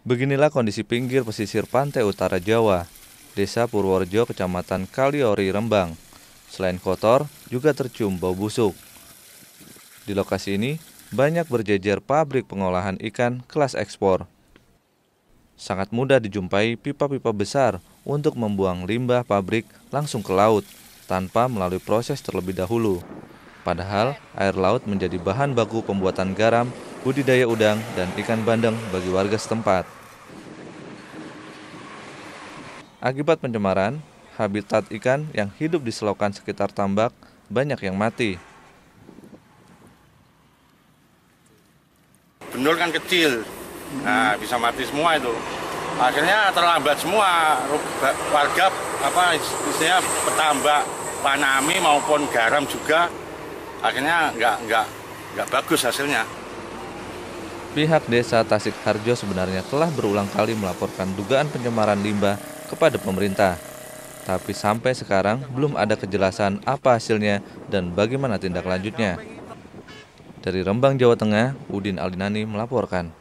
Beginilah kondisi pinggir pesisir pantai utara Jawa, Desa Purworejo, Kecamatan Kaliori, Rembang. Selain kotor, juga tercium bau busuk. Di lokasi ini, banyak berjejer pabrik pengolahan ikan kelas ekspor. Sangat mudah dijumpai pipa-pipa besar untuk membuang limbah pabrik langsung ke laut tanpa melalui proses terlebih dahulu. Padahal air laut menjadi bahan baku pembuatan garam, budidaya udang, dan ikan bandeng bagi warga setempat. Akibat pencemaran, habitat ikan yang hidup di selokan sekitar tambak banyak yang mati. Benul kan kecil, nah bisa mati semua itu. Akhirnya terlambat semua warga apa istilahnya petambak panami maupun garam juga akhirnya nggak nggak nggak bagus hasilnya. Pihak desa Tasik Harjo sebenarnya telah berulang kali melaporkan dugaan pencemaran limbah kepada pemerintah. Tapi sampai sekarang belum ada kejelasan apa hasilnya dan bagaimana tindak lanjutnya. Dari Rembang, Jawa Tengah, Udin Aldinani melaporkan.